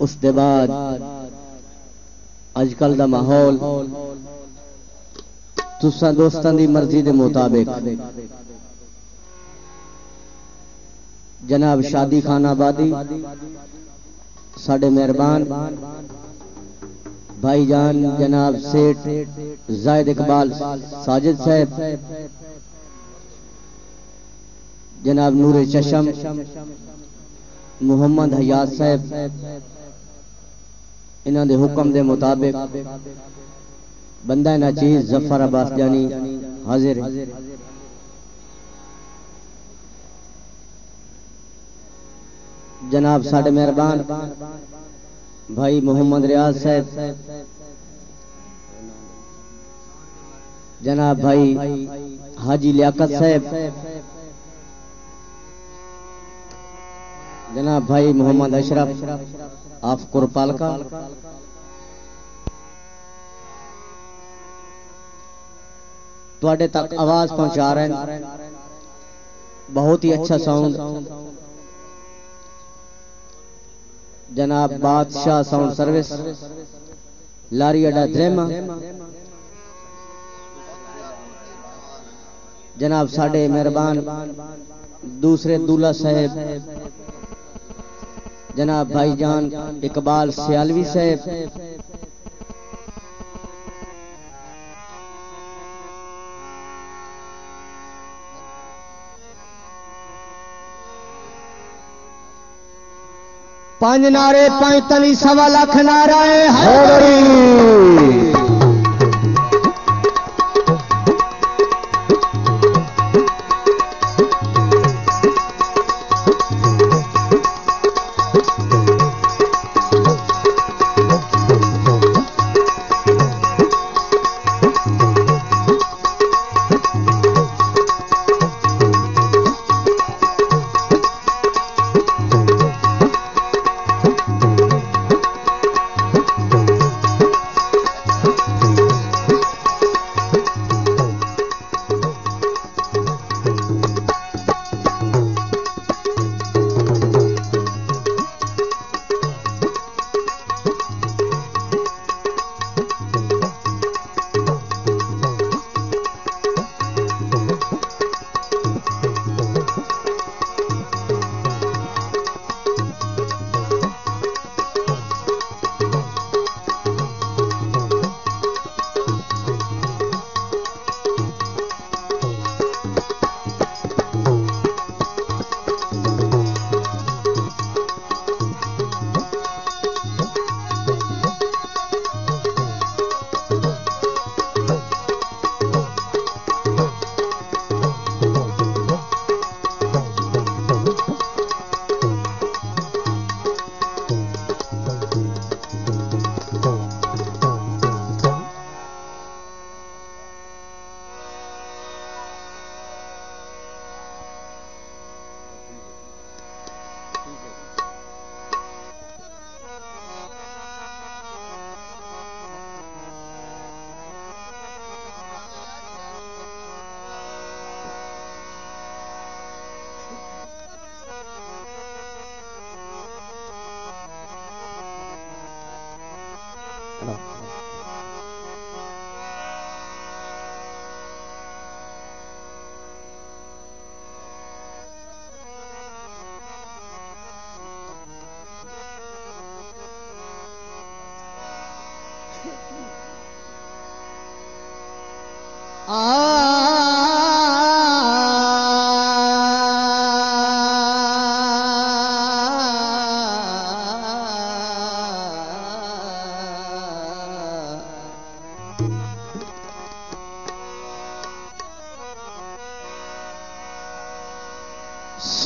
उसके बाद अजकल का माहौल तुसा दोस्तों की मर्ज़ी के मुताबिक। जनाब शादी खाना आबादी साडे मेहरबान। भाईजान जनाब सेठ जायद इकबाल साजिद साहब। जनाब नूरे चशम, मुहम्मद हयात साहब। इन्हों के हुक्म के मुताबिक बंदा ना चीज़ ज़फ़र अब्बास जानी हाजिर जनाब साडे मेहरबान, भाई मोहम्मद रियाज साहब। जनाब भाई हाजी लियाकत साहब। जनाब भाई मोहम्मद अशरफ आफ कुरपालका थोड़े तक आवाज़ पहुँचा रहे हैं। बहुत ही अच्छा साउंड जनाब बादशाह साउंड सर्विस लारी अड्डा द्रेमा जनाब साडे मेहरबान दूसरे दूल्हा साहेब। जनाब भाईजान इकबाल सियालवी साहब। पंज नारे पंज तली सवा लख नाराए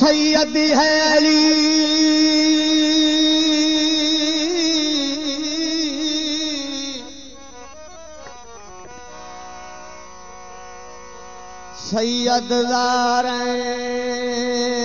सैयद है अली। सैयददार बाद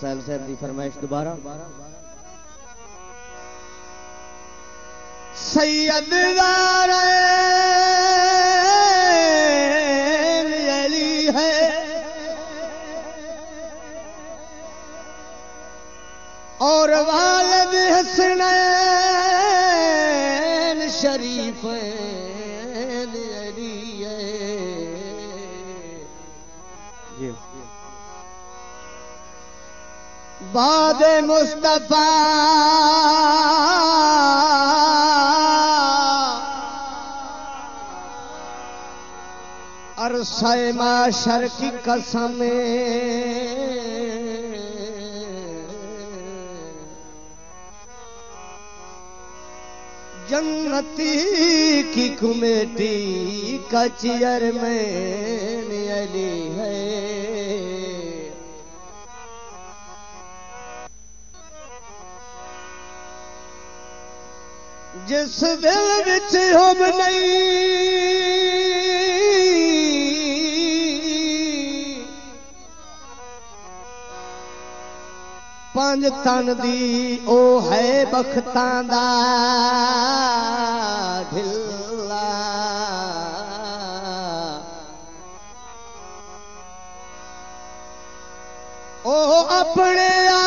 साहब साहब की फरमाइश दोबारा। सैयद अली है। और वालद हसनैन शरीफ अली बाद मुस्तफ़ा। अरसाए माशर की कसम। जन्नती की कमेटी का चेयरमैन अली है। ਜਿਸ ਦਿਲ ਵਿੱਚ ਹੁਬ ਨਹੀਂ ਪੰਜ ਤਨ ਦੀ ਉਹ ਹੈ ਬਖਤਾਂ ਦਾ ਢਿੱਲਾ ਉਹ ਆਪਣੇ ਆਪ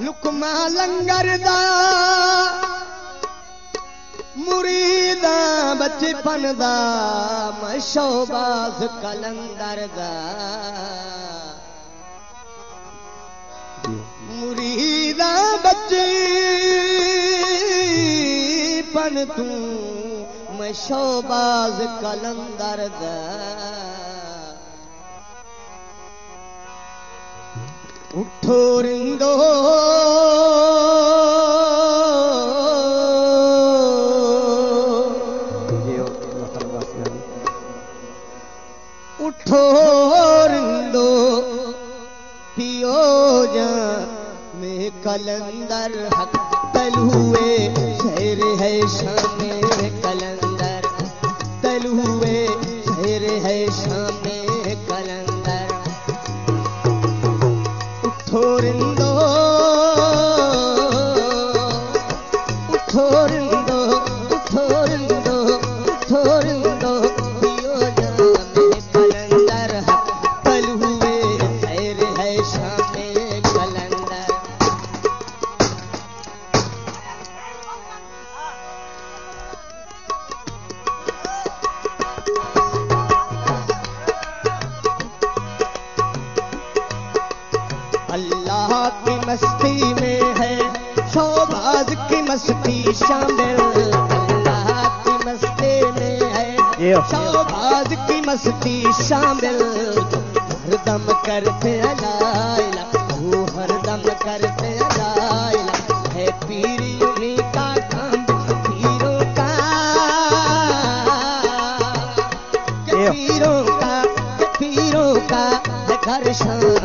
लुकमा लंगर लंगरदारी बचेपन दोबास कलंगर दुरीदा बचपन तूं मशोबाज कलंदर द उठो रिंदो। उठो रिंदो पियो जा। में कलंदर हक तल हुए शहर है शाम कलंदर। तल हुए शहर है शाम कलंदर। मस्ती शामिल अल्लाह की मस्ती में है। जी शोबाज की मस्ती शामिल। हरदम करते अलाइला वो हरदम करते अलाइला है पीर उन्हीं का काम पीरों का। पीरों का पीरों का है घर शाम।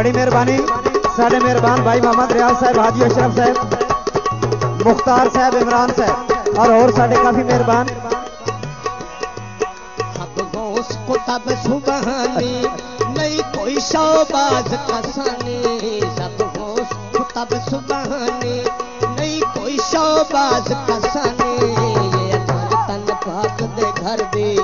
बड़ी मेहरबानी। साढ़े मेहरबान भाई मोहम्मद रियाज साहब, हाजी अशरफ साहब, मुख्तार साहब, इमरान साहब, और और साढ़े काफ़ी मेहरबान। उसको तब सुबहानी, नहीं कोई शोबाज कसने। तब सुबहानी, नहीं कोई शोबाज कसानी। ये तो तन पाक दे घर दी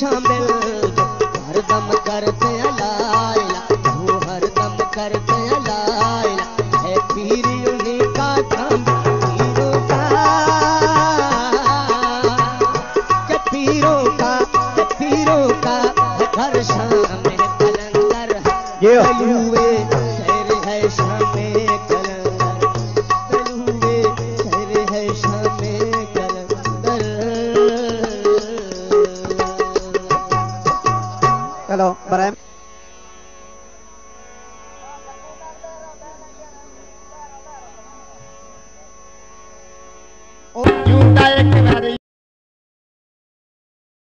সাবেলা